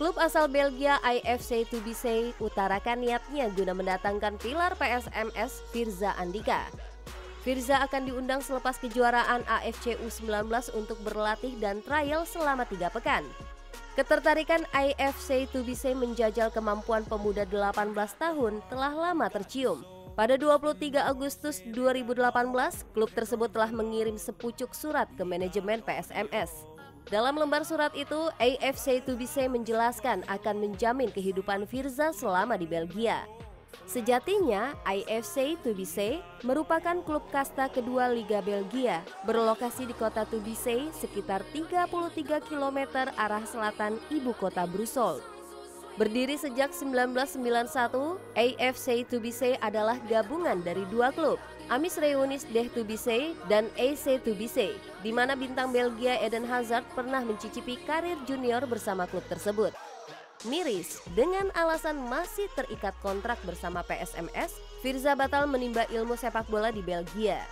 Klub asal Belgia IFC Tubise utarakan niatnya guna mendatangkan pilar PSMS Firza Andika. Firza akan diundang selepas kejuaraan AFC U19 untuk berlatih dan trial selama tiga pekan. Ketertarikan IFC Tubise menjajal kemampuan pemuda 18 tahun telah lama tercium. Pada 23 Agustus 2018, klub tersebut telah mengirim sepucuk surat ke manajemen PSMS. Dalam lembar surat itu, AFC Tubise menjelaskan akan menjamin kehidupan Firza selama di Belgia. Sejatinya, IFC Tubise merupakan klub kasta kedua Liga Belgia, berlokasi di kota Tubise sekitar 33 km arah selatan ibu kota Brussels. Berdiri sejak 1991, AFC Tubise adalah gabungan dari dua klub, Amis Reunis Deh Tubise dan AC Tubise, di mana bintang Belgia Eden Hazard pernah mencicipi karir junior bersama klub tersebut. Miris, dengan alasan masih terikat kontrak bersama PSMS, Firza batal menimba ilmu sepak bola di Belgia.